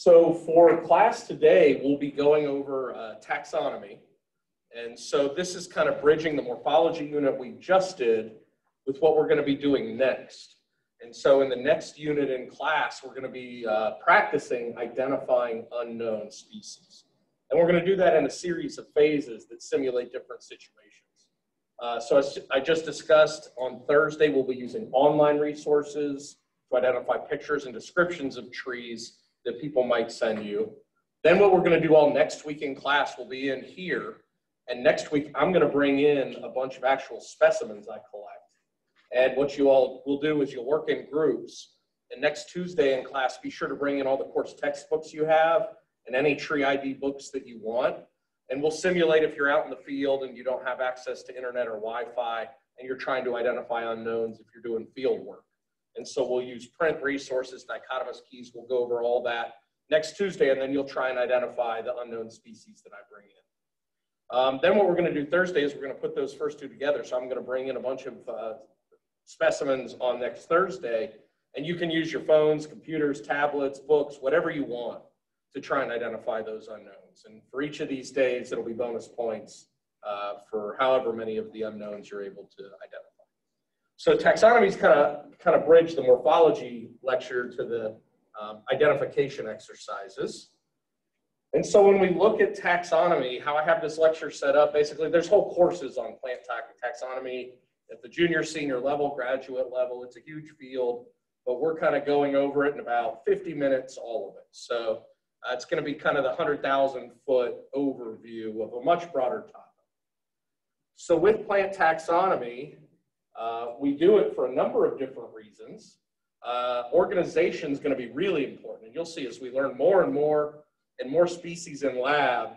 So for class today, we'll be going over uh, taxonomy. And so this is kind of bridging the morphology unit we just did with what we're going to be doing next. And so in the next unit in class, we're going to be uh, practicing identifying unknown species. And we're going to do that in a series of phases that simulate different situations. Uh, so as I just discussed, on Thursday, we'll be using online resources to identify pictures and descriptions of trees that people might send you. Then what we're going to do all next week in class will be in here. And next week, I'm going to bring in a bunch of actual specimens I collect. And what you all will do is you'll work in groups. And next Tuesday in class, be sure to bring in all the course textbooks you have and any tree ID books that you want. And we'll simulate if you're out in the field and you don't have access to internet or Wi-Fi and you're trying to identify unknowns if you're doing field work. And so we'll use print resources, dichotomous keys. We'll go over all that next Tuesday, and then you'll try and identify the unknown species that I bring in. Um, then what we're going to do Thursday is we're going to put those first two together. So I'm going to bring in a bunch of uh, specimens on next Thursday, and you can use your phones, computers, tablets, books, whatever you want to try and identify those unknowns. And for each of these days, it'll be bonus points uh, for however many of the unknowns you're able to identify. So taxonomies kind of kind of bridge the morphology lecture to the um, identification exercises. And so when we look at taxonomy, how I have this lecture set up, basically there's whole courses on plant taxonomy at the junior, senior level, graduate level. It's a huge field, but we're kind of going over it in about 50 minutes, all of it. So uh, it's going to be kind of the 100,000 foot overview of a much broader topic. So with plant taxonomy, uh, we do it for a number of different reasons. Uh, organization is going to be really important. And you'll see as we learn more and more and more species in lab,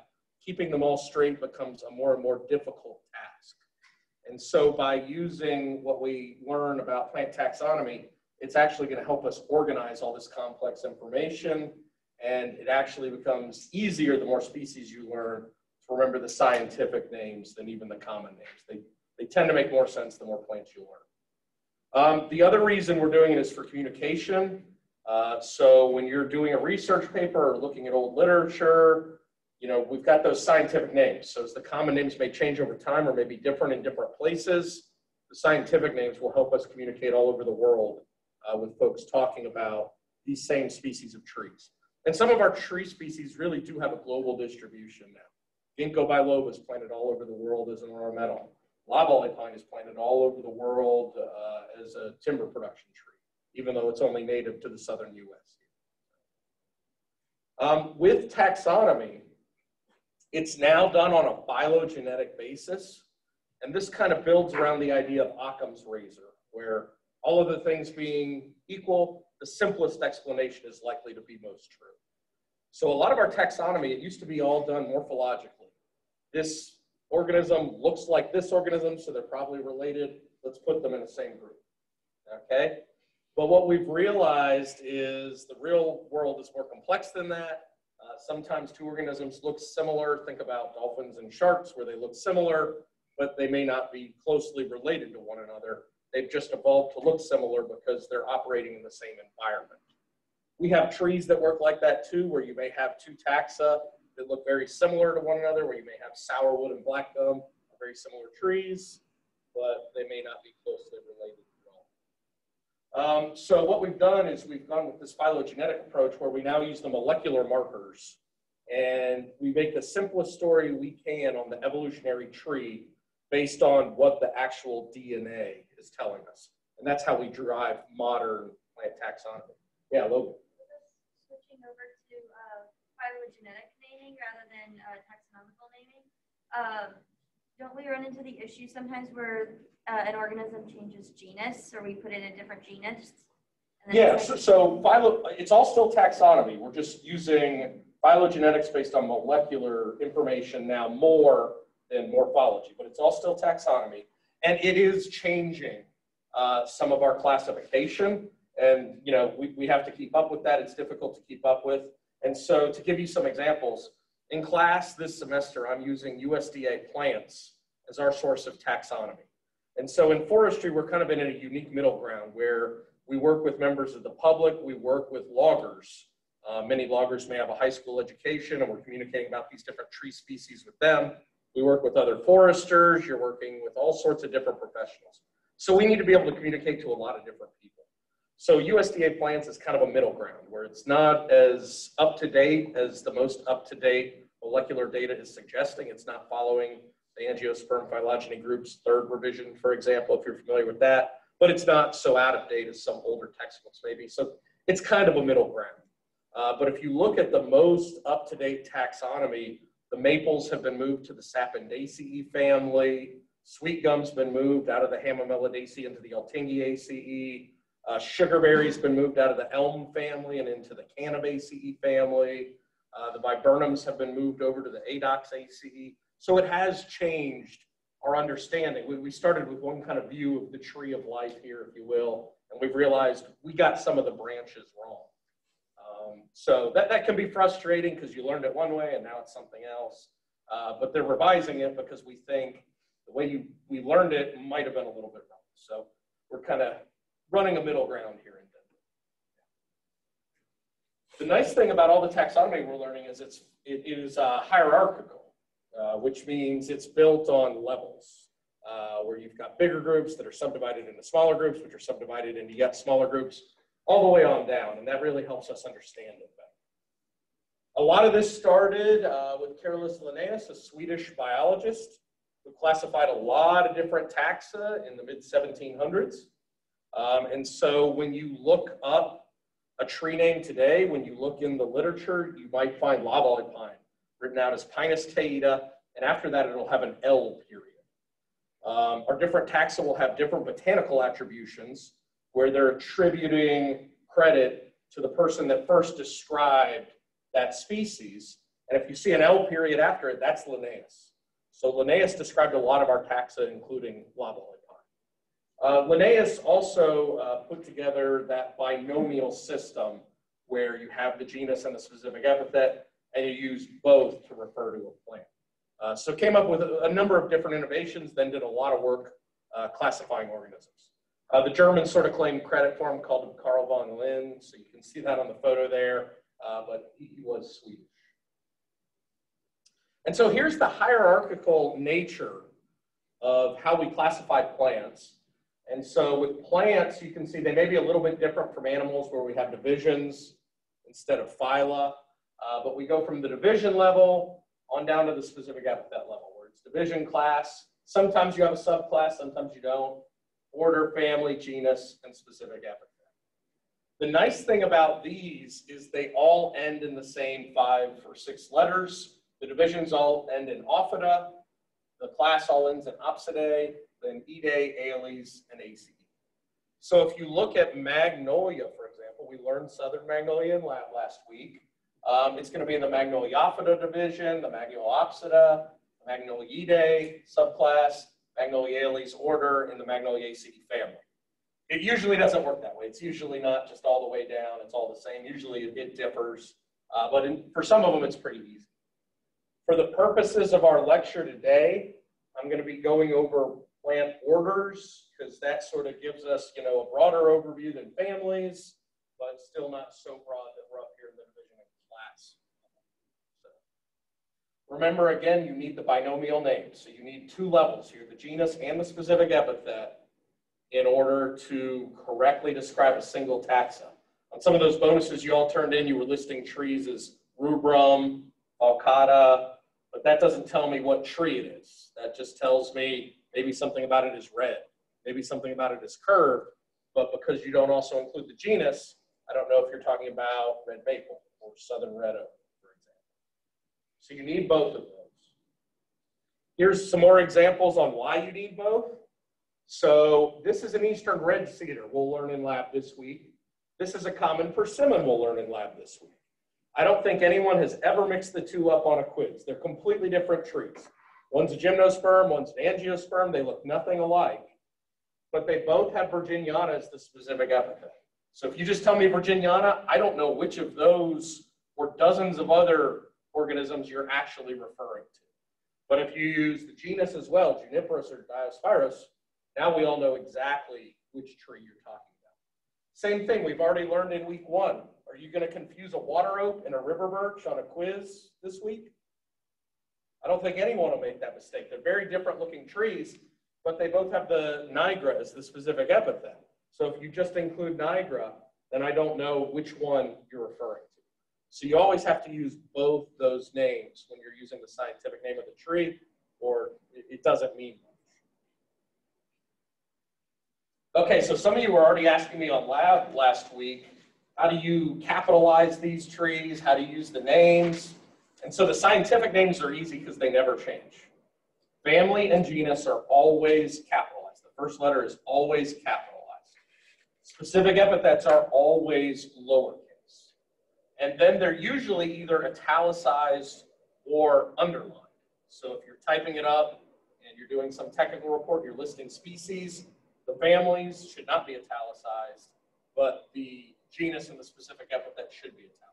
keeping them all straight becomes a more and more difficult task. And so by using what we learn about plant taxonomy, it's actually going to help us organize all this complex information. And it actually becomes easier the more species you learn to remember the scientific names than even the common names. They they tend to make more sense the more plants you learn. Um, the other reason we're doing it is for communication. Uh, so when you're doing a research paper or looking at old literature, you know, we've got those scientific names. So as the common names may change over time or may be different in different places, the scientific names will help us communicate all over the world uh, with folks talking about these same species of trees. And some of our tree species really do have a global distribution now. Ginkgo biloba is planted all over the world as an ornamental. Loblolly pine is planted all over the world uh, as a timber production tree, even though it's only native to the southern U.S. Um, with taxonomy, it's now done on a phylogenetic basis. And this kind of builds around the idea of Occam's razor, where all of the things being equal, the simplest explanation is likely to be most true. So a lot of our taxonomy, it used to be all done morphologically. This organism looks like this organism, so they're probably related. Let's put them in the same group. Okay? But what we've realized is the real world is more complex than that. Uh, sometimes two organisms look similar. Think about dolphins and sharks, where they look similar, but they may not be closely related to one another. They've just evolved to look similar because they're operating in the same environment. We have trees that work like that too, where you may have two taxa that look very similar to one another, where you may have sourwood and black gum, very similar trees, but they may not be closely related at all. Um, so what we've done is we've gone with this phylogenetic approach where we now use the molecular markers and we make the simplest story we can on the evolutionary tree based on what the actual DNA is telling us. And that's how we drive modern plant taxonomy. Yeah, Logan. Switching over uh, taxonomical naming. Um, don't we run into the issue sometimes where uh, an organism changes genus or we put it in a different genus? Yeah, so, so it's all still taxonomy. We're just using phylogenetics based on molecular information now more than morphology, but it's all still taxonomy. And it is changing uh, some of our classification. And, you know, we, we have to keep up with that. It's difficult to keep up with. And so to give you some examples, in class this semester, I'm using USDA plants as our source of taxonomy. And so in forestry, we're kind of in a unique middle ground where we work with members of the public, we work with loggers, Uh, many loggers may have a high school education and we're communicating about these different tree species with them. We work with other foresters, you're working with all sorts of different professionals. So we need to be able to communicate to a lot of different people. So USDA plants is kind of a middle ground where it's not as up to date as the most up to date molecular data is suggesting. It's not following the angiosperm phylogeny group's third revision, for example, if you're familiar with that, but it's not so out of date as some older textbooks maybe. So it's kind of a middle ground. Uh, but if you look at the most up-to-date taxonomy, the maples have been moved to the Sapindaceae family. Sweet gum's been moved out of the Hamamelidaceae into the Altingiaceae. Uh, sugarberry's been moved out of the elm family and into the Cannabaceae family. Uh, the viburnums have been moved over to the Adoxaceae. So it has changed our understanding. We, we started with one kind of view of the tree of life here, if you will, and we've realized we got some of the branches wrong. Um, so that, that can be frustrating because you learned it one way and now it's something else. Uh, but they're revising it because we think the way you we learned it might have been a little bit wrong. So we're kind of running a middle ground here. The nice thing about all the taxonomy we're learning is it's it is uh, hierarchical, uh, which means it's built on levels. Uh, where you've got bigger groups that are subdivided into smaller groups, which are subdivided into yet smaller groups all the way on down, and that really helps us understand it better. A lot of this started uh, with Carolus Linnaeus, a Swedish biologist who classified a lot of different taxa in the mid 1700s. Um, and so when you look up a tree name today, when you look in the literature, you might find loblolly pine written out as Pinus taeda, and after that it'll have an L period. Um, our different taxa will have different botanical attributions, where they're attributing credit to the person that first described that species. And if you see an L period after it, that's Linnaeus. So Linnaeus described a lot of our taxa, including loblolly. Uh, Linnaeus also uh, put together that binomial system where you have the genus and the specific epithet, and you use both to refer to a plant. Uh, so came up with a, a, number of different innovations, then did a lot of work uh, classifying organisms. Uh, the Germans sort of claimed credit for him, called him Carl von Linne. So you can see that on the photo there, uh, but he was Swedish. And so here's the hierarchical nature of how we classify plants. And so with plants, you can see they may be a little bit different from animals where we have divisions instead of phyla. Uh, but we go from the division level on down to the specific epithet level where it's division class. Sometimes you have a subclass, sometimes you don't order, family, genus, and specific epithet. The nice thing about these is they all end in the same five or six letters. The divisions all end in ophyta. The class all ends in opsidae, then Idae, Ales, and Ace. So if you look at Magnolia, for example, we learned Southern Magnolia last week. Um, it's going to be in the Magnoliophyta division, the Magnoliopsida, Magnoliidae subclass, Magnoliales order in the Magnoliaceae family. It usually doesn't work that way. It's usually not just all the way down. It's all the same. Usually it differs, uh, but in, for some of them, it's pretty easy. For the purposes of our lecture today, I'm going to be going over plant orders because that sort of gives us, you know, a broader overview than families, but still not so broad that we're up here in the division of class. Remember again, you need the binomial name. So you need two levels here, the genus and the specific epithet, in order to correctly describe a single taxa. On some of those bonuses you all turned in, you were listing trees as rubrum, falcata, but that doesn't tell me what tree it is. That just tells me maybe something about it is red, maybe something about it is curved, but because you don't also include the genus, I don't know if you're talking about red maple or southern red oak. For example. So you need both of those. Here's some more examples on why you need both. So this is an eastern red cedar we'll learn in lab this week. This is a common persimmon we'll learn in lab this week. I don't think anyone has ever mixed the two up on a quiz. They're completely different trees. One's a gymnosperm, one's an angiosperm. They look nothing alike, but they both have Virginiana as the specific epithet. So if you just tell me Virginiana, I don't know which of those or dozens of other organisms you're actually referring to. But if you use the genus as well, Juniperus or Diospyros, now we all know exactly which tree you're talking about. Same thing we've already learned in week one. Are you going to confuse a water oak and a river birch on a quiz this week? I don't think anyone will make that mistake. They're very different looking trees, but they both have the nigra as the specific epithet. So if you just include nigra, then I don't know which one you're referring to. So you always have to use both those names when you're using the scientific name of the tree, or it doesn't mean much. Okay, so some of you were already asking me on lab last week, how do you capitalize these trees? How do you use the names? And so the scientific names are easy because they never change. Family and genus are always capitalized. The first letter is always capitalized. Specific epithets are always lowercase. And then they're usually either italicized or underlined. So if you're typing it up and you're doing some technical report, you're listing species, the families should not be italicized, but the genus and the specific epithet should be italicized.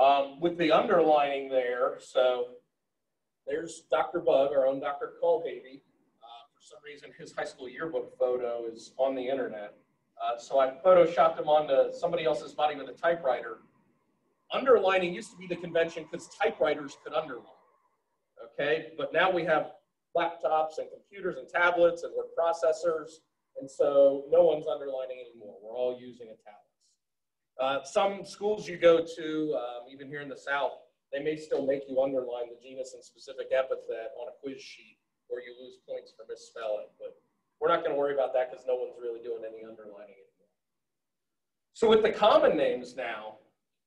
Um, with the underlining there, so there's Dr. Bug, our own Dr. Kulhavy. Uh, for some reason, his high school yearbook photo is on the internet. Uh, so I photoshopped him onto somebody else's body with a typewriter. Underlining used to be the convention because typewriters could underline. Okay, but now we have laptops and computers and tablets and word processors, and so no one's underlining anymore. We're all using italics. Uh, some schools you go to, um, even here in the South, they may still make you underline the genus and specific epithet on a quiz sheet, or you lose points for misspelling. But we're not going to worry about that because no one's really doing any underlining anymore. So with the common names now,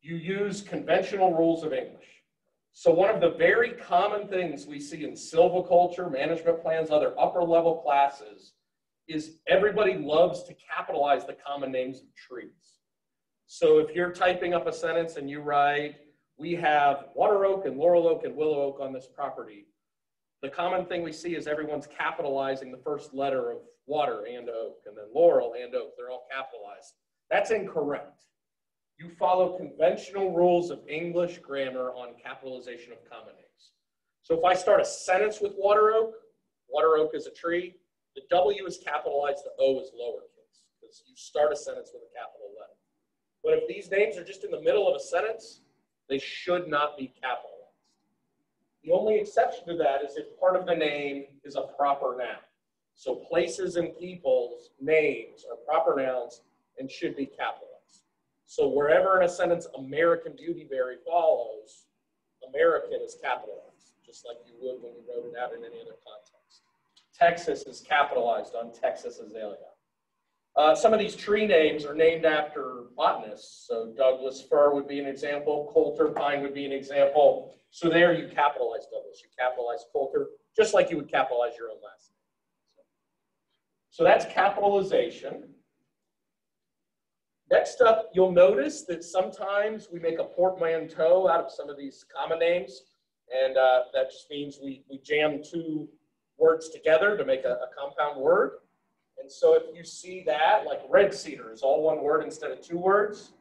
you use conventional rules of English. So one of the very common things we see in silviculture, management plans, other upper level classes is everybody loves to capitalize the common names of trees. So if you're typing up a sentence and you write, we have water oak and laurel oak and willow oak on this property, the common thing we see is everyone's capitalizing the first letter of water and oak, and then laurel and oak. They're all capitalized. That's incorrect. You follow conventional rules of English grammar on capitalization of common names. So if I start a sentence with water oak, water oak is a tree, the W is capitalized, the O is lowercase, because you start a sentence with a capital. But if these names are just in the middle of a sentence, they should not be capitalized. The only exception to that is if part of the name is a proper noun. So places and people's names are proper nouns and should be capitalized. So wherever in a sentence American Beautyberry follows, American is capitalized, just like you would when you wrote it out in any other context. Texas is capitalized on Texas azalea. Uh, some of these tree names are named after botanists. So Douglas fir would be an example. Coulter pine would be an example. So there you capitalize Douglas, you capitalize Coulter, just like you would capitalize your own last name. So that's capitalization. Next up, you'll notice that sometimes we make a portmanteau out of some of these common names. And uh, that just means we, we jam two words together to make a, a compound word. And so if you see that, like red cedar is all one word instead of two words.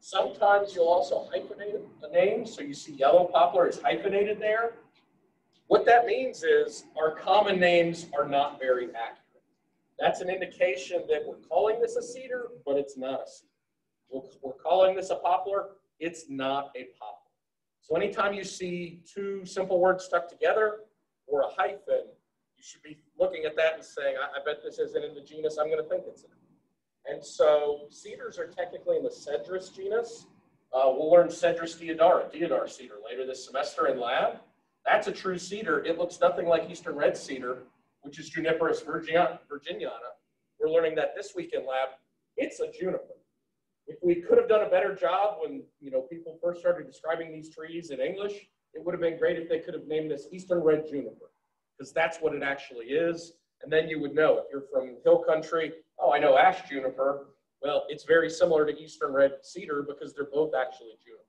Sometimes you'll also hyphenate a name. So you see yellow poplar is hyphenated there. What that means is our common names are not very accurate. That's an indication that we're calling this a cedar, but it's not a cedar. We're calling this a poplar, it's not a poplar. So anytime you see two simple words stuck together or a hyphen, you should be looking at that and saying, I, I bet this isn't in the genus I'm going to think it's in. And so cedars are technically in the Cedrus genus. Uh, we'll learn Cedrus deodara, deodar cedar, later this semester in lab. That's a true cedar. It looks nothing like eastern red cedar, which is Juniperus virginiana. We're learning that this week in lab. It's a juniper. If we could have done a better job when you know people first started describing these trees in English, it would have been great if they could have named this eastern red juniper because that's what it actually is. And then you would know if you're from hill country, oh, I know ash juniper. Well, it's very similar to eastern red cedar because they're both actually junipers.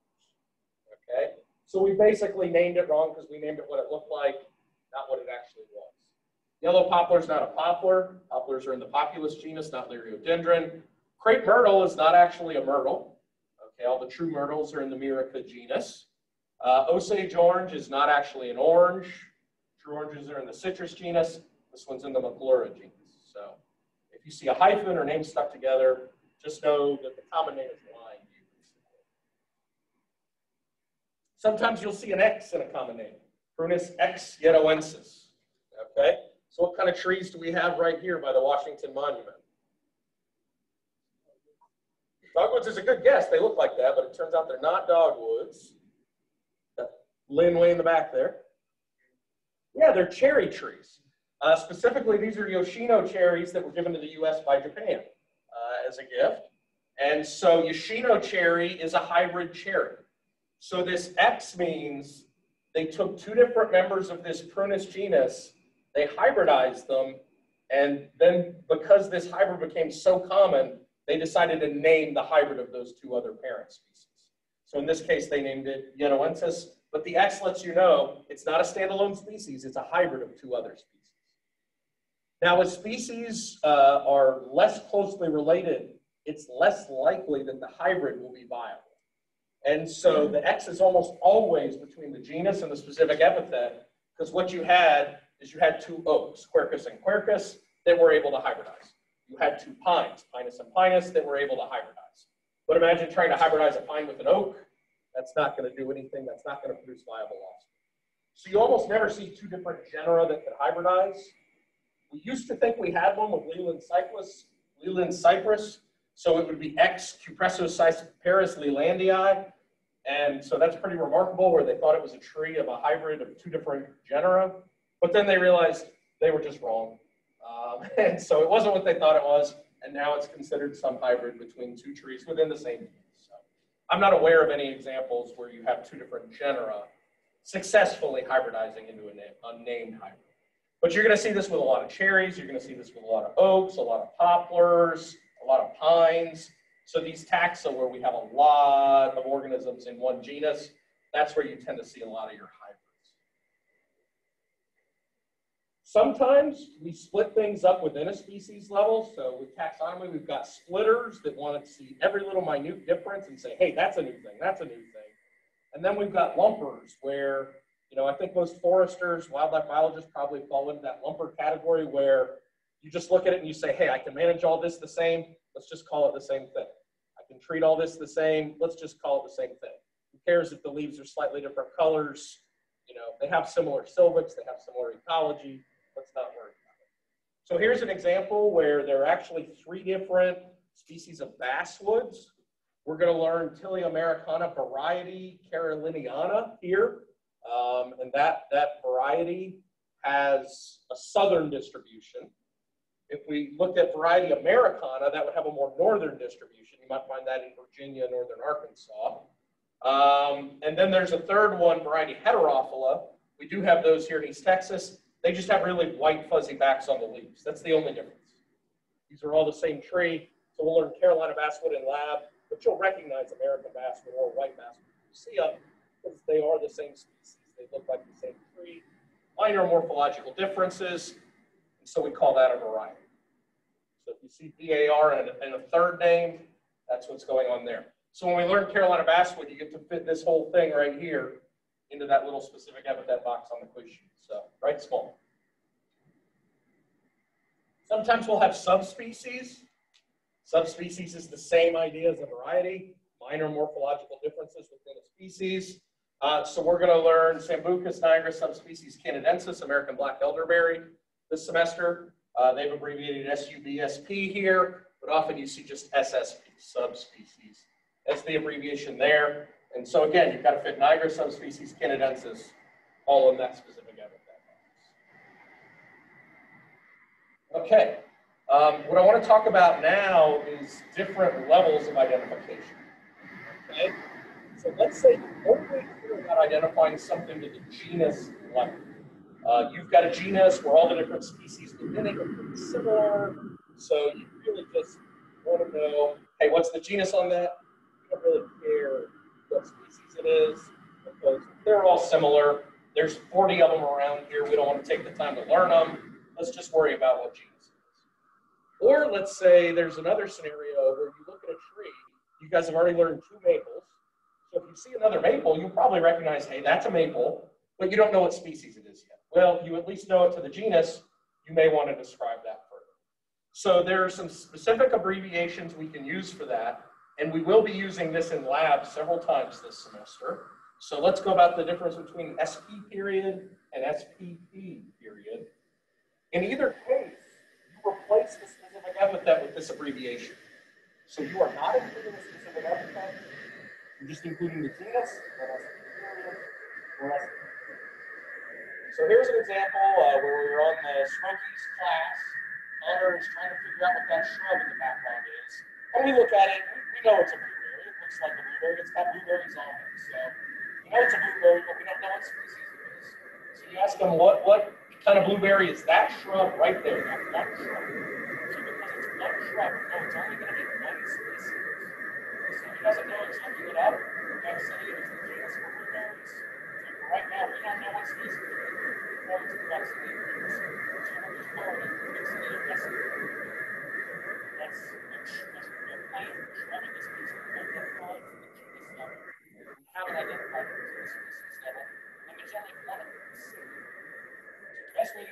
Okay? So we basically named it wrong because we named it what it looked like, not what it actually was. Yellow poplar is not a poplar. Poplars are in the populus genus, not Liriodendron. Crepe myrtle is not actually a myrtle. Okay, all the true myrtles are in the Myrica genus. Uh, Osage orange is not actually an orange. True oranges are in the citrus genus. This one's in the Maclura genus. So if you see a hyphen or name stuck together, just know that the common name is. It's Sometimes you'll see an X in a common name, Prunus X yedoensis. Okay, so what kind of trees do we have right here by the Washington Monument? Dogwoods is a good guess. They look like that, but it turns out they're not dogwoods. Lynn way in the back there. Yeah, they're cherry trees. Uh, specifically, these are Yoshino cherries that were given to the U.S. by Japan uh, as a gift. And so Yoshino cherry is a hybrid cherry. So this X means they took two different members of this Prunus genus, they hybridized them, and then because this hybrid became so common, they decided to name the hybrid of those two other parent species. So in this case, they named it Yedoensis, but the X lets you know it's not a standalone species, it's a hybrid of two other species. Now, as species uh, are less closely related, it's less likely that the hybrid will be viable. And so the X is almost always between the genus and the specific epithet, because what you had is you had two oaks, Quercus and Quercus, that were able to hybridize. You had two pines, Pinus and Pinus, that were able to hybridize. But imagine trying to hybridize a pine with an oak. That's not going to do anything. That's not going to produce viable offspring. So you almost never see two different genera that could hybridize. We used to think we had one with Leyland cypress, Leyland cypress, so it would be X Cupressocyparis leylandii. And so that's pretty remarkable where they thought it was a tree of a hybrid of two different genera. But then they realized they were just wrong. Um, and so it wasn't what they thought it was. And now it's considered some hybrid between two trees within the same I'm not aware of any examples where you have two different genera successfully hybridizing into an unnamed hybrid. But you're going to see this with a lot of cherries. You're going to see this with a lot of oaks, a lot of poplars, a lot of pines. So these taxa where we have a lot of organisms in one genus, that's where you tend to see a lot of your hybrids. Sometimes we split things up within a species level. So with taxonomy, we've got splitters that want to see every little minute difference and say, hey, that's a new thing, that's a new thing. And then we've got lumpers where, you know, I think most foresters, wildlife biologists probably fall into that lumper category where you just look at it and you say, hey, I can manage all this the same. Let's just call it the same thing. I can treat all this the same. Let's just call it the same thing. Who cares if the leaves are slightly different colors? You know, they have similar silvics, they have similar ecology. Let's not worry about it. So here's an example where there are actually three different species of basswoods. We're going to learn Tilia americana variety caroliniana here. Um, and that, that variety has a southern distribution. If we looked at variety Americana, that would have a more northern distribution. You might find that in Virginia, northern Arkansas. Um, and then there's a third one, variety heterophylla. We do have those here in East Texas. They just have really white fuzzy backs on the leaves. That's the only difference. These are all the same tree. So we'll learn Carolina basswood in lab, but you'll recognize American basswood or white basswood. You see them because they are the same species. They look like the same tree. Minor morphological differences, and so we call that a variety. So if you see VAR and a, and a third name, that's what's going on there. So when we learn Carolina basswood, you get to fit this whole thing right here into that little specific epithet box on the quiz sheet. So right small. Sometimes we'll have subspecies. Subspecies is the same idea as a variety, minor morphological differences within a species. Uh, so we're going to learn Sambucus nigra subspecies canadensis, American black elderberry, this semester. Uh, they've abbreviated SUBSP here, but often you see just SSP, subspecies. That's the abbreviation there. And so again, you've got to fit Niger subspecies canadensis all in that specific epithet. Okay, um, what I want to talk about now is different levels of identification. Okay, so let's say you're only about identifying something to the genus level. Uh, you've got a genus where all the different species within it are pretty similar. So you really just want to know, hey, what's the genus on that? You don't really care what species it is they're all similar. There's 40 of them around here. We don't want to take the time to learn them. Let's just worry about what genus it is. Or let's say there's another scenario where you look at a tree. You guys have already learned two maples. So if you see another maple, you probably recognize, hey, that's a maple, but you don't know what species it is yet. Well, you at least know it to the genus. You may want to describe that further. So there are some specific abbreviations we can use for that, and we will be using this in lab several times this semester. So let's go about the difference between SP period and SPP period. In either case, you replace the specific epithet with this abbreviation. So you are not including the specific epithet, you're just including the genus. So here's an example uh, where we were on the Smokies class. Connor is trying to figure out what that shrub in the background is. When we look at it, we know it's a blueberry. It looks like a blueberry. It's got blueberries on it. So we know it's a blueberry, but we don't know what species it is. So you ask them, what, what kind of blueberry is that shrub right there? That one shrub. So because it's one shrub, know it's only going to be one species. So he doesn't know he's looking it up. Got to it is the genus for blueberries. So right now, we don't know what species it is. We know the Vaccinium genus. So we're just. That's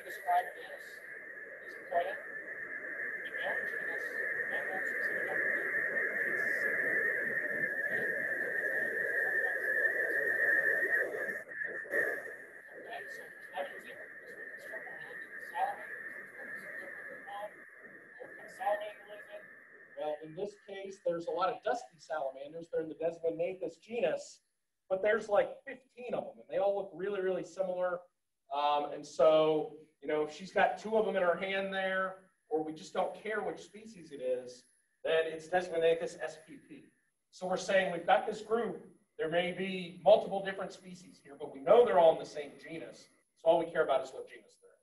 describe this is a genus, unknown specific epithet, and it's single. Okay? Okay, so here's another example. This one, this one, we're looking at salamander. What kind of salamander is it? Well, in this case, there's a lot of dusky salamanders. They're in the Desmognathus genus, but there's like 15 of them, and they all look really, really similar. Um, and so, you know, if she's got two of them in her hand there, or we just don't care which species it is, then it's Desmognathus spp. So we're saying we've got this group. There may be multiple different species here, but we know they're all in the same genus. So all we care about is what genus they're in.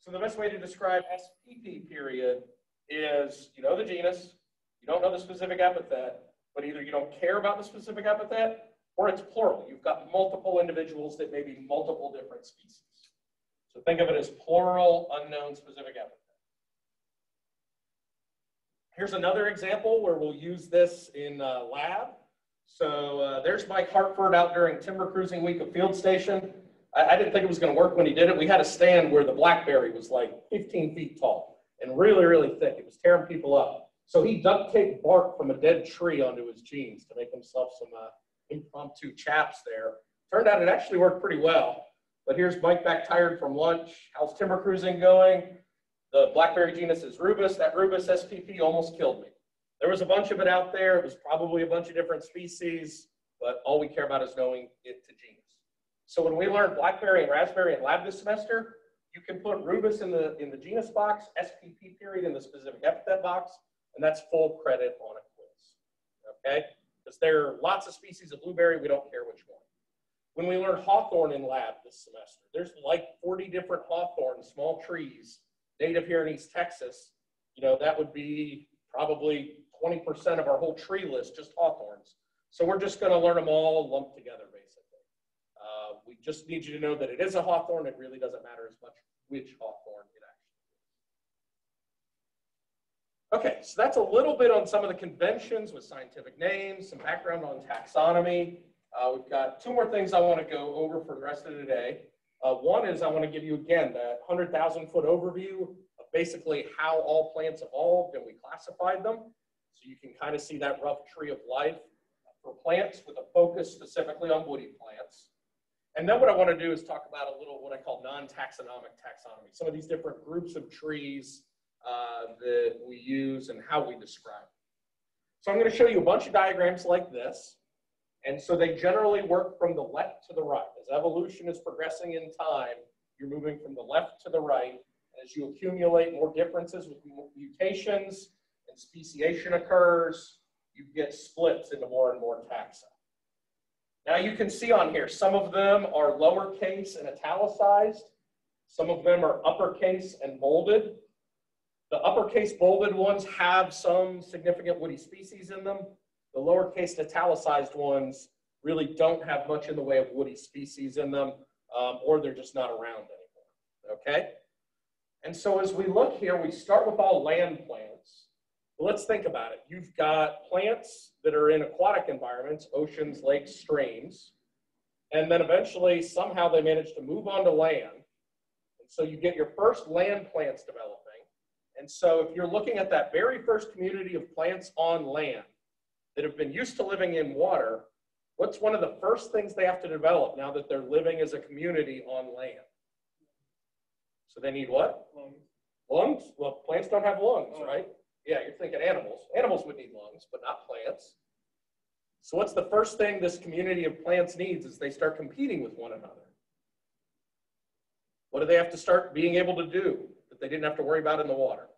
So the best way to describe SPP period is you know the genus, you don't know the specific epithet, but either you don't care about the specific epithet or it's plural. You've got multiple individuals that may be multiple different species. So think of it as plural unknown specific epithet. Here's another example where we'll use this in uh, lab. So uh, there's Mike Hartford out during timber cruising week of field station. I, I didn't think it was going to work when he did it. We had a stand where the blackberry was like 15 feet tall and really, really thick. It was tearing people up. So he duct taped bark from a dead tree onto his jeans to make himself some uh, impromptu chaps there. Turned out it actually worked pretty well. But here's Mike back tired from lunch. How's timber cruising going? The blackberry genus is rubus. That rubus SPP almost killed me. There was a bunch of it out there. It was probably a bunch of different species, but all we care about is knowing it to genus. So when we learned blackberry and raspberry in lab this semester, you can put rubus in the in the genus box, SPP period in the specific epithet box, and that's full credit on a quiz. Okay? Because there are lots of species of blueberry, we don't care which one. When we learned hawthorn in lab this semester, there's like 40 different hawthorn small trees native here in East Texas. You know, that would be probably 20% of our whole tree list, just hawthorns. So we're just going to learn them all lumped together, basically. Uh, we just need you to know that it is a hawthorn. It really doesn't matter as much which hawthorn it actually is. Okay, so that's a little bit on some of the conventions with scientific names, some background on taxonomy. Uh, we've got two more things I want to go over for the rest of the day. Uh, one is I want to give you again that 100,000 foot overview of basically how all plants evolved and we classified them. So you can kind of see that rough tree of life for plants with a focus specifically on woody plants. And then what I want to do is talk about a little what I call non-taxonomic taxonomy, some of these different groups of trees uh, that we use and how we describe. So I'm going to show you a bunch of diagrams like this. And so they generally work from the left to the right. As evolution is progressing in time, you're moving from the left to the right. As you accumulate more differences with mutations and speciation occurs, you get splits into more and more taxa. Now you can see on here, some of them are lowercase and italicized. Some of them are uppercase and bolded. The uppercase bolded ones have some significant woody species in them. The lowercase italicized ones really don't have much in the way of woody species in them, um, or they're just not around anymore, okay? And so as we look here, we start with all land plants. Let's think about it. You've got plants that are in aquatic environments, oceans, lakes, streams, and then eventually somehow they manage to move onto land. And so you get your first land plants developing. And so if you're looking at that very first community of plants on land, that have been used to living in water, What's one of the first things they have to develop now that they're living as a community on land? So they need what? Lungs? Lungs? Well, plants don't have lungs, oh. right? Yeah, you're thinking animals. Animals would need lungs, but not plants. So what's the first thing this community of plants needs is they start competing with one another. What do they have to start being able to do that they didn't have to worry about in the water?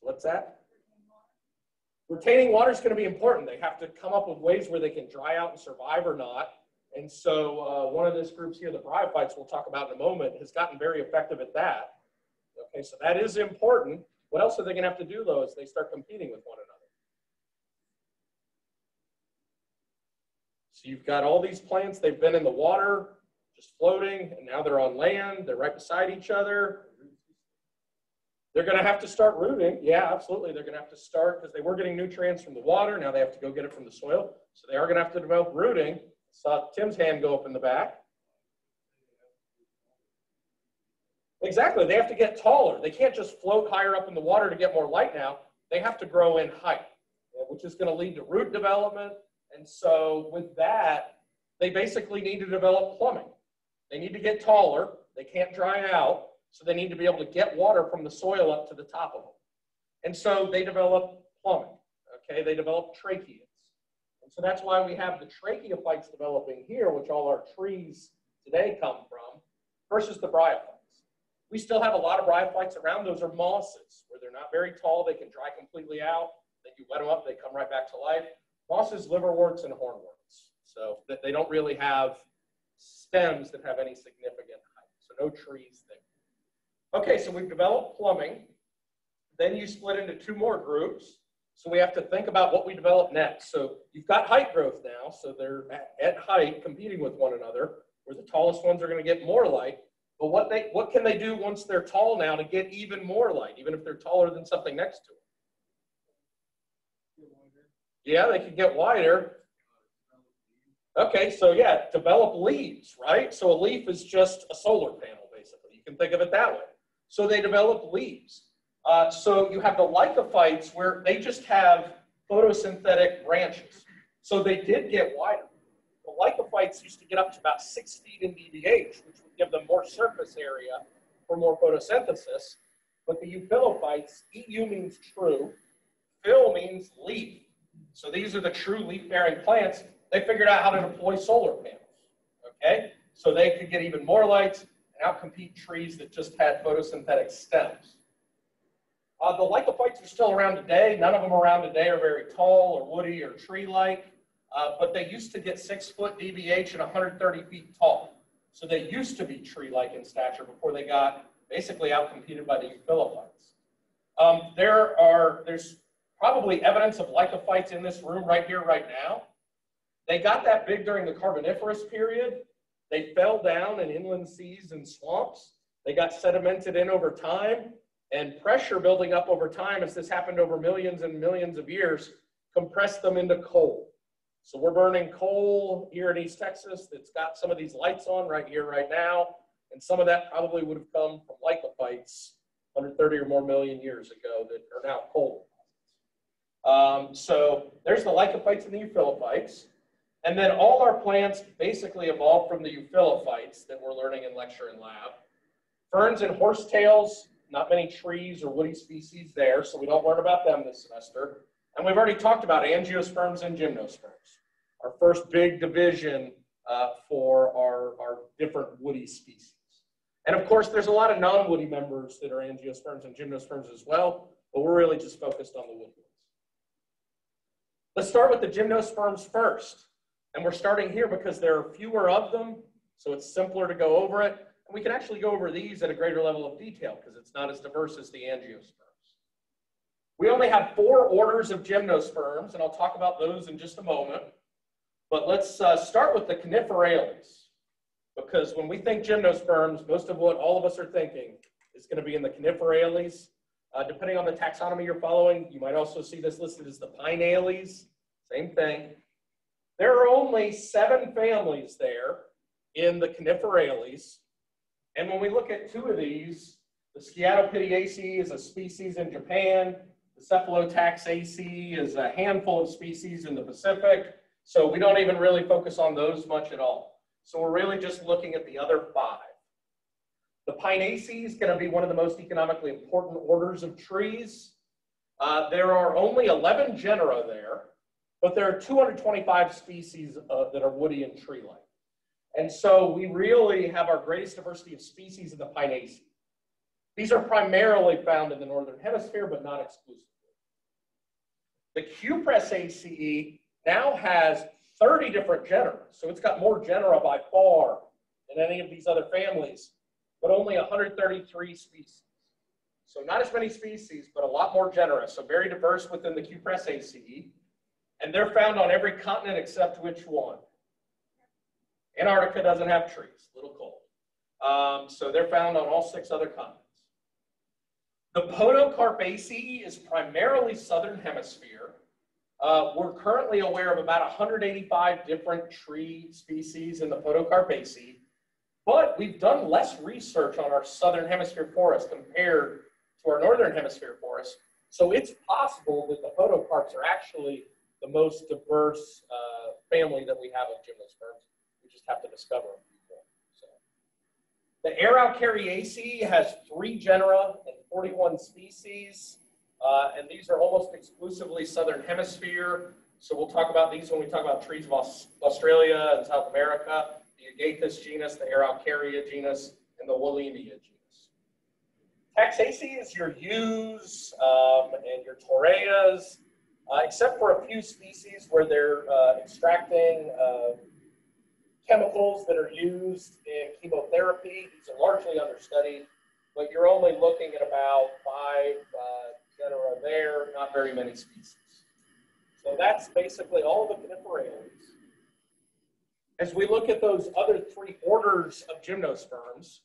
So what's that? Retaining water is going to be important. They have to come up with ways where they can dry out and survive or not. And so uh, one of this groups here, the bryophytes, we'll talk about in a moment, has gotten very effective at that. Okay, so that is important. What else are they going to have to do, though, as they start competing with one another? So you've got all these plants, they've been in the water, just floating, and now they're on land, they're right beside each other. They're going to have to start rooting. Yeah, absolutely. They're going to have to start because they were getting nutrients from the water. Now they have to go get it from the soil. So they are going to have to develop rooting. Saw Tim's hand go up in the back. Exactly. They have to get taller. They can't just float higher up in the water to get more light now. They have to grow in height, which is going to lead to root development. And so with that, they basically need to develop plumbing. They need to get taller. They can't dry out. So they need to be able to get water from the soil up to the top of them. And so they develop plumbing. Okay, they develop tracheids. And so that's why we have the tracheophytes developing here, which all our trees today come from, versus the bryophytes. We still have a lot of bryophytes around. Those are mosses, where they're not very tall. They can dry completely out. Then you wet them up, they come right back to life. Mosses, liverworts, and hornworts. So that they don't really have stems that have any significant height. So no trees there. Okay, so we've developed plumbing. Then you split into two more groups. So we have to think about what we develop next. So you've got height growth now. So they're at, at height competing with one another, where the tallest ones are going to get more light. But what they what can they do once they're tall now to get even more light, even if they're taller than something next to them? Yeah, they can get wider. Okay, so yeah, develop leaves, right? So a leaf is just a solar panel, basically. You can think of it that way. So they develop leaves. Uh, so you have the lycophytes where they just have photosynthetic branches. So they did get wider. The lycophytes used to get up to about six feet in DBH, which would give them more surface area for more photosynthesis. But the euphyllophytes, EU means true, phil means leaf. So these are the true leaf-bearing plants. They figured out how to deploy solar panels, okay? So they could get even more light and outcompete trees that just had photosynthetic stems. Uh, the lycophytes are still around today. None of them around today are very tall or woody or tree-like, uh, but they used to get six foot DBH and 130 feet tall. So they used to be tree-like in stature before they got basically outcompeted by the euphyllophytes. Um, there are, there's probably evidence of lycophytes in this room right here, right now. They got that big during the Carboniferous period, they fell down in inland seas and swamps. They got sedimented in over time, and pressure building up over time, as this happened over millions and millions of years, compressed them into coal. So we're burning coal here in East Texas that's got some of these lights on right here, right now. And some of that probably would have come from lycophytes 130 or more million years ago that are now coal. Um, so there's the lycophytes and the euphyllophytes. And then all our plants basically evolved from the euphyllophytes that we're learning in lecture and lab. Ferns and horsetails, not many trees or woody species there, so we don't learn about them this semester. And we've already talked about angiosperms and gymnosperms, our first big division uh, for our, our different woody species. And of course, there's a lot of non-woody members that are angiosperms and gymnosperms as well, but we're really just focused on the woody ones. Let's start with the gymnosperms first. And we're starting here because there are fewer of them, so it's simpler to go over it. And we can actually go over these at a greater level of detail because it's not as diverse as the angiosperms. We only have four orders of gymnosperms, and I'll talk about those in just a moment. But let's uh, start with the coniferales, because when we think gymnosperms, most of what all of us are thinking is going to be in the coniferales. Uh, depending on the taxonomy you're following, you might also see this listed as the pineales, same thing. There are only seven families there in the Coniferales. And when we look at two of these, the Sciadopityaceae is a species in Japan. The Cephalotaxaceae is a handful of species in the Pacific. So we don't even really focus on those much at all. So we're really just looking at the other five. The Pinaceae is going to be one of the most economically important orders of trees. Uh, there are only 11 genera there, but there are 225 species uh, that are woody and tree-like. And so we really have our greatest diversity of species in the Pinaceae. These are primarily found in the Northern Hemisphere, but not exclusively. The Cupressaceae now has 30 different genera. So it's got more genera by far than any of these other families, but only 133 species. So not as many species, but a lot more genera. So very diverse within the Cupressaceae. And they're found on every continent except which one? Antarctica doesn't have trees, a little cold. Um, so they're found on all six other continents. The Podocarpaceae is primarily southern hemisphere. Uh, we're currently aware of about 185 different tree species in the Podocarpaceae, but we've done less research on our southern hemisphere forest compared to our northern hemisphere forest. So it's possible that the podocarps are actually the most diverse uh, family that we have of gymnosperms. We just have to discover them. The Araucariaceae has three genera and 41 species. Uh, and these are almost exclusively southern hemisphere. So we'll talk about these when we talk about trees of Australia and South America, the Agathis genus, the Araucaria genus, and the Wollemia genus. Taxaceae is your yews um, and your torreyas, uh, except for a few species where they're uh, extracting uh, chemicals that are used in chemotherapy. These are largely understudied, but you're only looking at about five uh, genera there, not very many species. So that's basically all the coniferales. As we look at those other three orders of gymnosperms,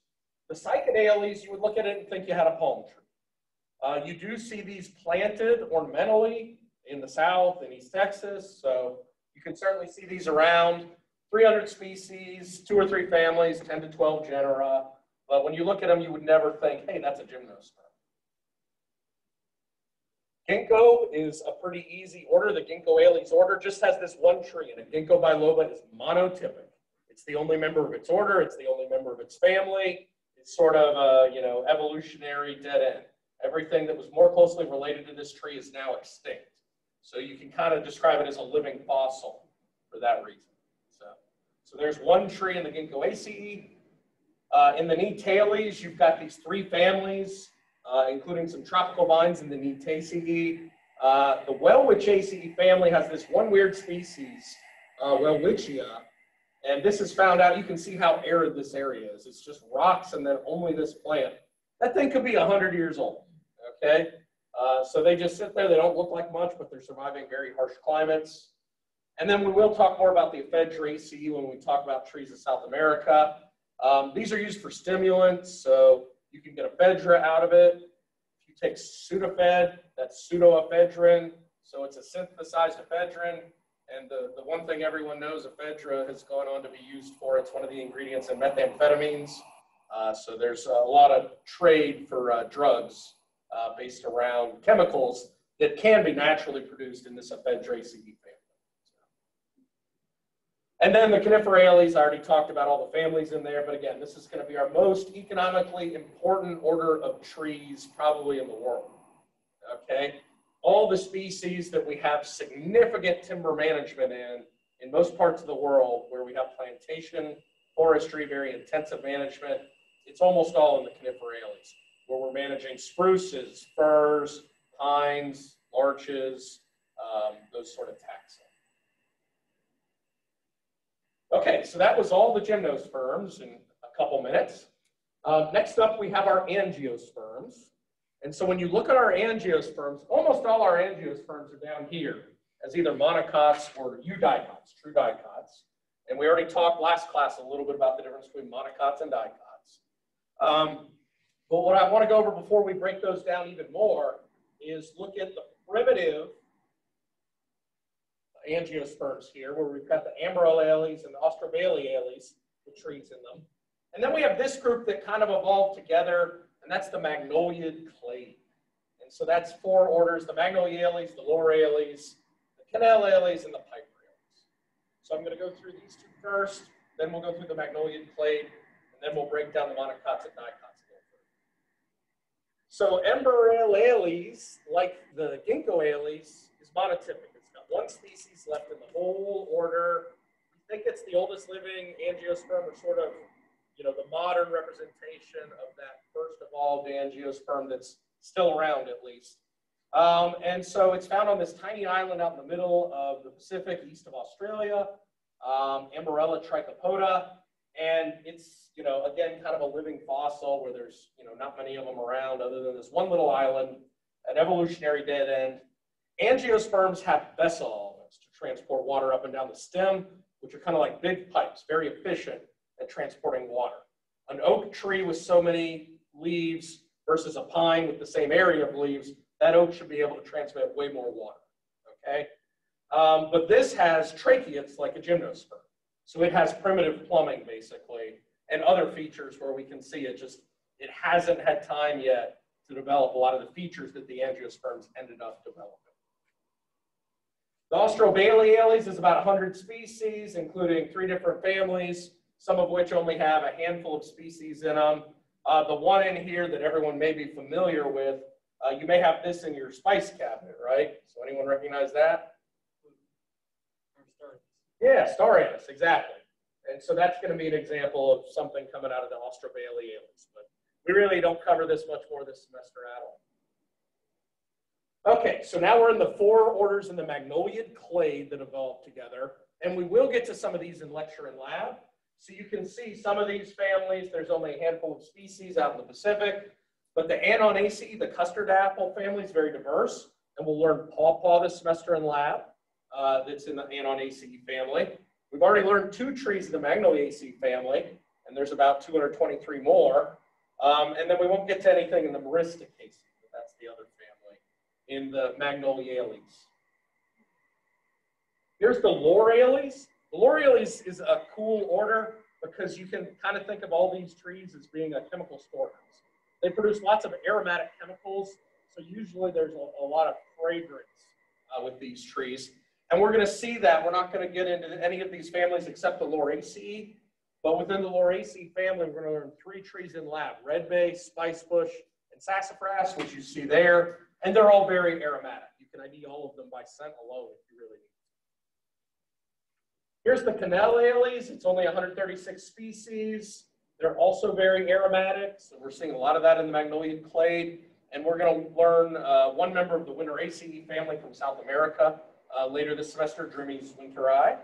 the Cycadales, you would look at it and think you had a palm tree. Uh, you do see these planted ornamentally in the South and East Texas, so you can certainly see these around. 300 species, two or three families, 10 to 12 genera. But when you look at them, you would never think, hey, that's a gymnosperm. Ginkgo is a pretty easy order. The Ginkgo Ginkgoales order just has this one tree, and a Ginkgo biloba is monotypic. It's the only member of its order. It's the only member of its family. It's sort of a you know evolutionary dead end. Everything that was more closely related to this tree is now extinct. So you can kind of describe it as a living fossil for that reason. So, so there's one tree in the Ginkgoaceae. Uh, in the Gnetales, you've got these three families uh, including some tropical vines in the Gnetaceae. Uh, the Welwitschiaceae family has this one weird species, uh, Welwitschia, and this is found out, you can see how arid this area is. It's just rocks and then only this plant. That thing could be 100 years old, okay? Uh, so they just sit there, they don't look like much, but they're surviving very harsh climates. And then we will talk more about the Ephedraceae when we talk about trees in South America. Um, these are used for stimulants, so you can get ephedra out of it. If you take Sudafed, that's pseudoephedrine. So it's a synthesized ephedrine. And the, the one thing everyone knows ephedra has gone on to be used for, it's one of the ingredients in methamphetamines. Uh, so there's a lot of trade for uh, drugs uh, based around chemicals that can be naturally produced in this Ephedraceae family. and then the coniferales, I already talked about all the families in there, but again, this is going to be our most economically important order of trees probably in the world. Okay? All the species that we have significant timber management in, in most parts of the world where we have plantation, forestry, very intensive management, it's almost all in the coniferales, where we're managing spruces, firs, pines, larches, um, those sort of taxa. Okay, so that was all the gymnosperms in a couple minutes. Uh, next up, we have our angiosperms. And so when you look at our angiosperms, almost all our angiosperms are down here as either monocots or eudicots, true dicots. And we already talked last class a little bit about the difference between monocots and dicots. Um, but what I want to go over before we break those down even more is look at the primitive angiosperms here, where we've got the Amborellales and the Austrobaileales, the trees in them. And then we have this group that kind of evolved together, and that's the Magnoliid clade. And so that's four orders, the Magnoliales, the Laurales, the Canellales, and the Piperales. So I'm going to go through these two first, then we'll go through the magnoliid clade, and then we'll break down the monocots and dicots a little further. So Amborellales, like the Ginkgoales, is monotypic. It's got one species left in the whole order. I think it's the oldest living angiosperm, or sort of, you know, the modern representation of that first evolved angiosperm that's still around at least. Um, and so it's found on this tiny island out in the middle of the Pacific, east of Australia, um, Amborella trichopoda. And it's, you know, again, kind of a living fossil where there's, you know, not many of them around other than this one little island, an evolutionary dead end. Angiosperms have vessel elements to transport water up and down the stem, which are kind of like big pipes, very efficient at transporting water. An oak tree with so many leaves versus a pine with the same area of leaves that oak should be able to transmit way more water, okay? Um, but this has tracheids like a gymnosperm. So it has primitive plumbing basically and other features where we can see it just, it hasn't had time yet to develop a lot of the features that the angiosperms ended up developing. The Austrobaileales is about 100 species, including three different families, some of which only have a handful of species in them. Uh, the one in here that everyone may be familiar with uh, you may have this in your spice cabinet, right? So anyone recognize that? Yeah, star anise, exactly. And so that's going to be an example of something coming out of the Austrobaileales. But we really don't cover this much more this semester at all. Okay, so now we're in the four orders in the magnoliid clade that evolved together. And we will get to some of these in lecture and lab. So you can see some of these families, there's only a handful of species out in the Pacific. But the Annonaceae, the custard apple family is very diverse, and we'll learn pawpaw this semester in lab uh, that's in the Annonaceae family. We've already learned two trees in the Magnoliaceae family, and there's about 223 more. Um, and then we won't get to anything in the Myristicaceae, but that's the other family in the Magnoliales. Here's the Laurales. The Laurales is a cool order because you can kind of think of all these trees as being a chemical storehouse. They produce lots of aromatic chemicals, so usually there's a, a lot of fragrance uh, with these trees. And we're going to see that. We're not going to get into any of these families except the Lauraceae. But within the Lauraceae family, we're going to learn three trees in lab, red bay, spicebush, and sassafras, which you see there. And they're all very aromatic. You can ID all of them by scent alone if you really need. Here's the Canellales. It's only 136 species. They're also very aromatic, so we're seeing a lot of that in the magnoliid clade. And we're going to learn uh, one member of the Winteraceae family from South America uh, later this semester, Drimys winteri.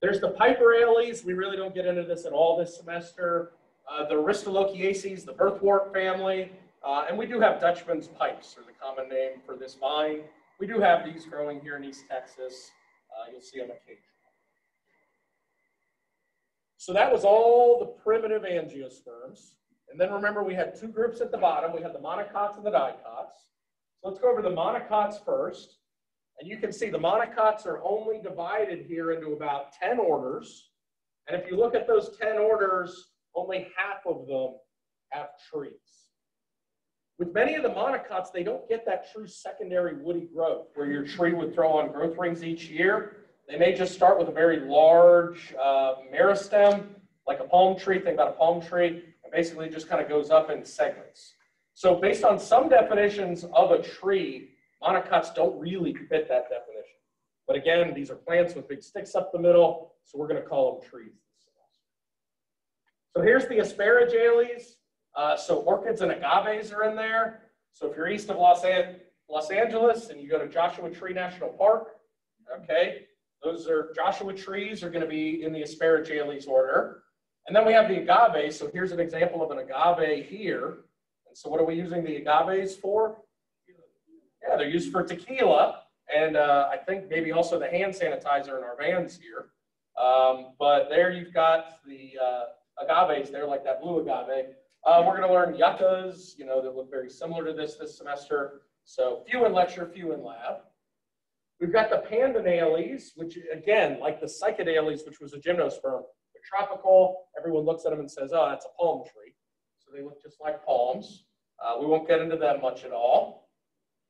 There's the Piper Piperales. We really don't get into this at all this semester. Uh, the Aristolochiaceae, the birthwort family. Uh, and we do have Dutchman's pipes, or the common name for this vine. We do have these growing here in East Texas. Uh, you'll see them occasionally. So that was all the primitive angiosperms. And then remember, we had two groups at the bottom. We had the monocots and the dicots. Let's go over the monocots first. And you can see the monocots are only divided here into about 10 orders. And if you look at those 10 orders, only half of them have trees. With many of the monocots, they don't get that true secondary woody growth where your tree would throw on growth rings each year. They may just start with a very large uh, meristem, like a palm tree. Think about a palm tree. and basically just kind of goes up in segments. So based on some definitions of a tree, monocots don't really fit that definition. But again, these are plants with big sticks up the middle, so we're going to call them trees So here's the asparagales. Uh, so orchids and agaves are in there. So if you're east of Los, An Los Angeles and you go to Joshua Tree National Park, okay, those are Joshua trees are going to be in the asparagales order. And then we have the agave. So here's an example of an agave here. So what are we using the agaves for? Yeah, they're used for tequila. And uh, I think maybe also the hand sanitizer in our vans here. Um, but there you've got the uh, agaves there, like that blue agave. Uh, we're going to learn yuccas, you know, that look very similar to this this semester. So few in lecture, few in lab. We've got the pandanales, which again, like the Cycadales, which was a gymnosperm, they're tropical. Everyone looks at them and says, oh, that's a palm tree. They look just like palms. Uh, we won't get into them much at all.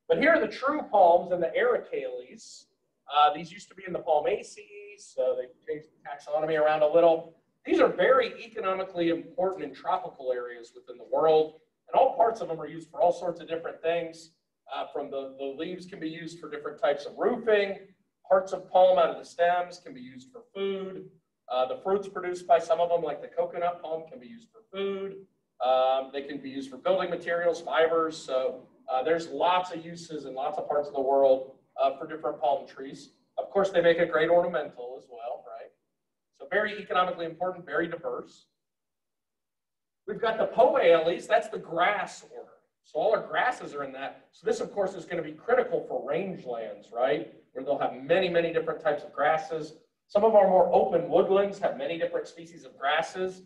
But here are the true palms and the Arecales. Uh, these used to be in the Palmaceae, so they changed the taxonomy around a little. These are very economically important in tropical areas within the world, and all parts of them are used for all sorts of different things. Uh, from the, the leaves can be used for different types of roofing, parts of palm out of the stems can be used for food. Uh, the fruits produced by some of them, like the coconut palm, can be used for food. Um, they can be used for building materials, fibers. So uh, there's lots of uses in lots of parts of the world uh, for different palm trees. Of course, they make a great ornamental as well, right? So very economically important, very diverse. We've got the Poales, that's the grass order. So all our grasses are in that. So this, of course, is going to be critical for rangelands, right? Where they'll have many, many different types of grasses. Some of our more open woodlands have many different species of grasses,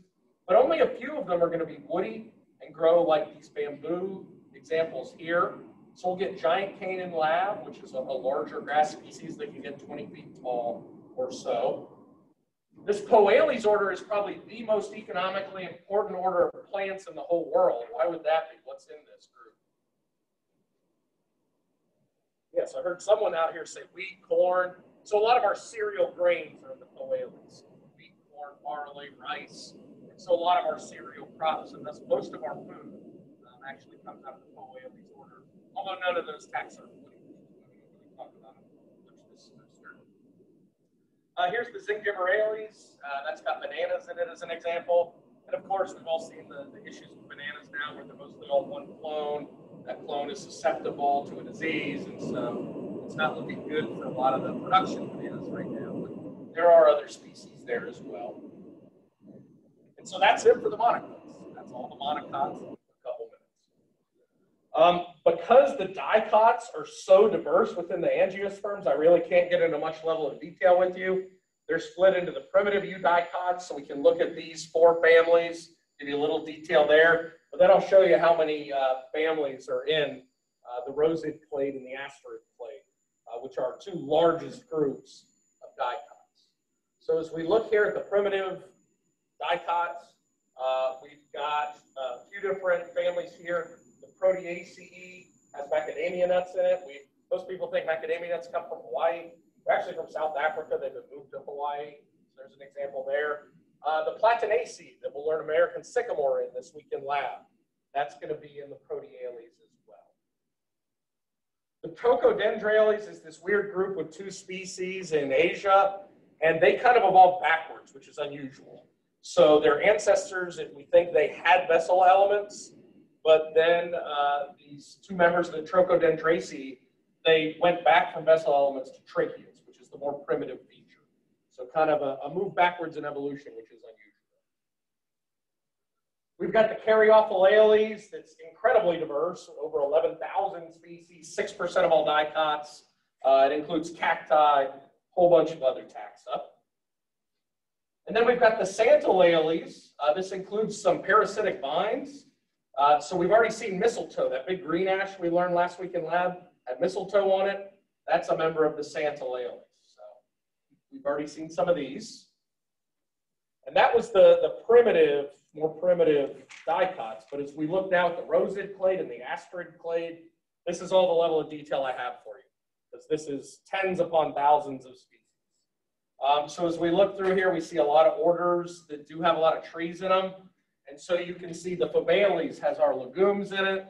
but only a few of them are going to be woody and grow like these bamboo examples here. So we'll get giant cane in lab, which is a, a larger grass species that can get 20 feet tall or so. This Poales order is probably the most economically important order of plants in the whole world. Why would that be? What's in this group? Yes, I heard someone out here say wheat, corn. So a lot of our cereal grains are in the Poales. Wheat, corn, barley, rice. So a lot of our cereal crops, and thus most of our food, um, actually comes out of the Poales order. Although none of those taxa are talk about them much this semester. Uh, here's the zinc Zingiberales. Uh, that's got bananas in it as an example. And of course, we've all seen the, the issues with bananas now where they're mostly all one clone. That clone is susceptible to a disease, and so it's not looking good for a lot of the production bananas right now. But there are other species there as well. And so that's it for the monocots. That's all the monocots in a couple minutes. Um, because the dicots are so diverse within the angiosperms, I really can't get into much level of detail with you. They're split into the primitive eudicots, so we can look at these four families, give you a little detail there. But then I'll show you how many uh, families are in uh, the rosid clade and the asterid clade, uh, which are two largest groups of dicots. So as we look here at the primitive dicots, uh, we've got a few different families here. The Proteaceae has macadamia nuts in it. We, most people think macadamia nuts come from Hawaii. They're actually from South Africa. They've been moved to Hawaii. So there's an example there. Uh, the Platanaceae that we'll learn American sycamore in this week in lab. That's going to be in the Proteales as well. The Trochodendrales is this weird group with two species in Asia, and they kind of evolved backwards, which is unusual. So their ancestors, if we think they had vessel elements, but then uh, these two members of the Trochodendraceae, they went back from vessel elements to tracheids, which is the more primitive feature. So kind of a, a move backwards in evolution, which is unusual. We've got the Caryophyllales that's incredibly diverse, over 11,000 species, 6% of all dicots. Uh, it includes cacti, a whole bunch of other taxa. And then we've got the Santalales. Uh, this includes some parasitic vines. Uh, so we've already seen mistletoe, that big green ash we learned last week in lab had mistletoe on it. That's a member of the Santalales. So we've already seen some of these. And that was the, the primitive, more primitive dicots. But as we look now at the rosid clade and the asterid clade, this is all the level of detail I have for you. Because this is tens upon thousands of species. Um, so as we look through here, we see a lot of orders that do have a lot of trees in them. And so you can see the Fabales has our legumes in it.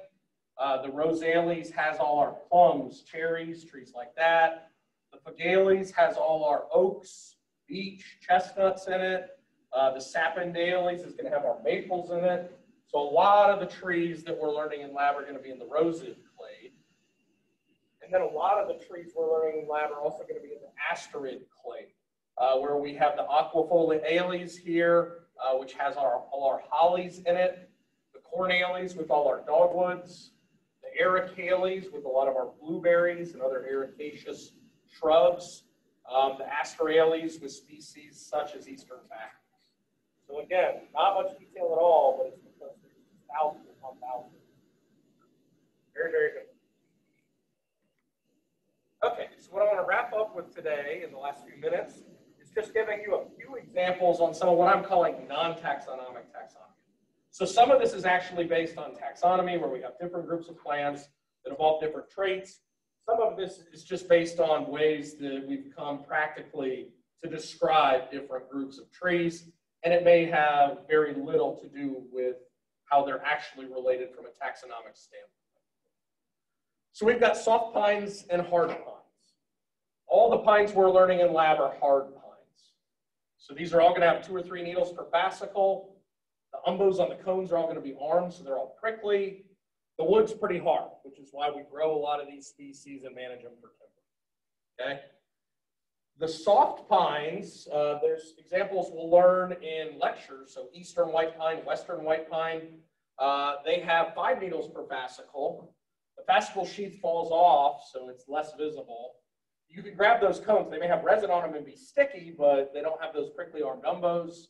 Uh, the Rosales has all our plums, cherries, trees like that. The Fagales has all our oaks, beech, chestnuts in it. Uh, the Sapindales is going to have our maples in it. So a lot of the trees that we're learning in lab are going to be in the rosid clade. And then a lot of the trees we're learning in lab are also going to be in the asterid clade, uh, where we have the aquifoliales here, uh, which has our, all our hollies in it, the cornales with all our dogwoods, the ericales with a lot of our blueberries and other ericaceous shrubs, um, the asterales with species such as eastern back. So again, not much detail at all, but it's because there's thousands upon thousands. Very, very good. Okay, so what I want to wrap up with today in the last few minutes just giving you a few examples on some of what I'm calling non-taxonomic taxonomy. So some of this is actually based on taxonomy, where we have different groups of plants that evolve different traits. some of this is just based on ways that we've come practically to describe different groups of trees, and it may have very little to do with how they're actually related from a taxonomic standpoint. So we've got soft pines and hard pines. All the pines we're learning in lab are hard pines. So these are all going to have two or three needles per fascicle. The umbos on the cones are all going to be armed, so they're all prickly. The wood's pretty hard, which is why we grow a lot of these species and manage them for timber. Okay? The soft pines, uh, there's examples we'll learn in lectures. So eastern white pine, western white pine, uh, they have five needles per fascicle. The fascicle sheath falls off, so it's less visible. You can grab those cones. They may have resin on them and be sticky, but they don't have those prickly armed umbos.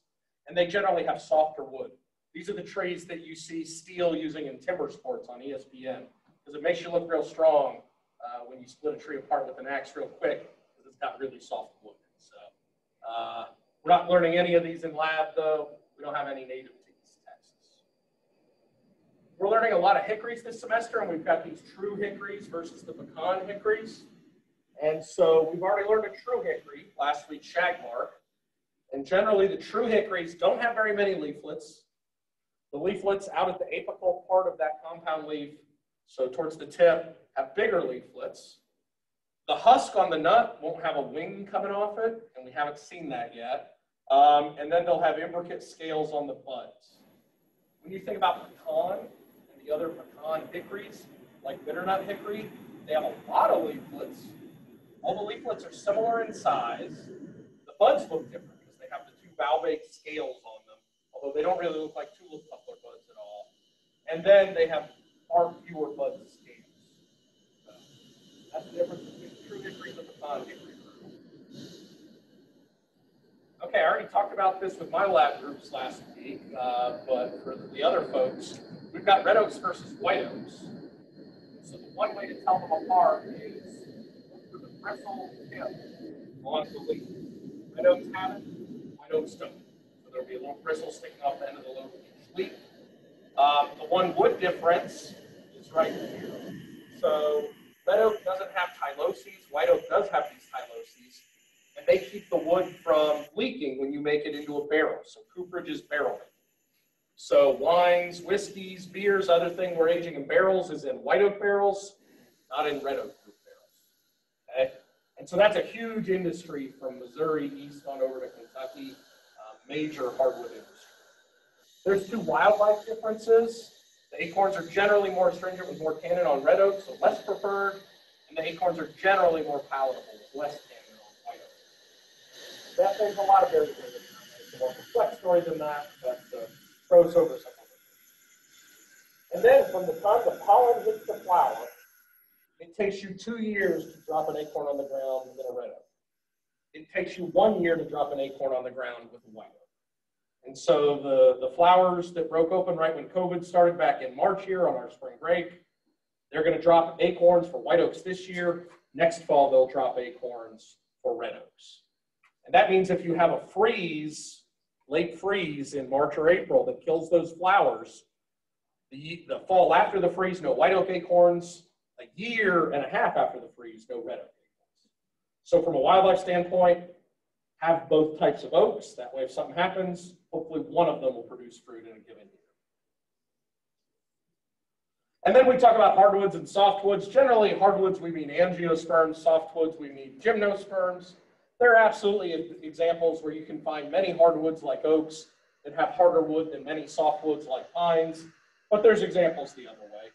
And they generally have softer wood. These are the trees that you see Stihl using in timber sports on ESPN because it makes you look real strong uh, when you split a tree apart with an axe real quick because it's got really soft wood. So uh, we're not learning any of these in lab though. We don't have any native to East Texas. We're learning a lot of hickories this semester and we've got these true hickories versus the pecan hickories. And so we've already learned a true hickory, last week shagbark. And generally the true hickories don't have very many leaflets. The leaflets out at the apical part of that compound leaf, so towards the tip, have bigger leaflets. The husk on the nut won't have a wing coming off it, and we haven't seen that yet. Um, and then they'll have imbricate scales on the buds. When you think about pecan and the other pecan hickories, like bitternut hickory, they have a lot of leaflets. All the leaflets are similar in size. The buds look different because they have the two valvate scales on them, although they don't really look like tulip poplar buds at all. And then they have far fewer bud scales. So that's the difference between true hickories and pecan hickory. Okay, I already talked about this with my lab groups last week, uh, but for the other folks, we've got red oaks versus white oaks. So the one way to tell them apart is bristle tip on the leaf. Red oaks have it, white oaks don't there'll be a little bristle sticking off the end of the lobe each leaf. Um, the one wood difference is right here. So red oak doesn't have tyloses, white oak does have these tyloses, and they keep the wood from leaking when you make it into a barrel. So cooperage is barrel So wines, whiskeys, beers, other thing we're aging in barrels is in white oak barrels, not in red oak? And so that's a huge industry from Missouri east on over to Kentucky major hardwood industry. There's two wildlife differences. The acorns are generally more astringent with more tannin on red oak, so less preferred, and the acorns are generally more palatable with less tannin on white oak. That there's a lot of variability. It's a more complex story than that, but uh, pros over And then from the time the pollen hits the flower, it takes you two years to drop an acorn on the ground with a red oak. It takes you one year to drop an acorn on the ground with a white oak. And so the, the flowers that broke open right when COVID started back in March here on our spring break, they're going to drop acorns for white oaks this year. Next fall, they'll drop acorns for red oaks. And that means if you have a freeze, late freeze in March or April that kills those flowers, the, the fall after the freeze, no white oak acorns. A year and a half after the freeze, no red oak. So from a wildlife standpoint, have both types of oaks. That way, if something happens, hopefully one of them will produce fruit in a given year. And then we talk about hardwoods and softwoods. Generally, hardwoods, we mean angiosperms. Softwoods, we mean gymnosperms. There are absolutely examples where you can find many hardwoods like oaks that have harder wood than many softwoods like pines. But there's examples the other way.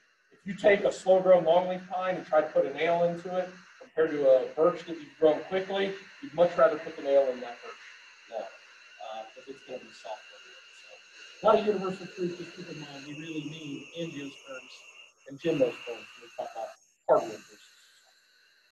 You take a slow-grown longleaf pine and try to put a nail into it, compared to a birch that you've grown quickly, you'd much rather put the nail in that birch because uh, it's going to be soft. So, not a universal truth, just keep in mind, we really need angiosperms and gymnosperms when we talk about hardwood versus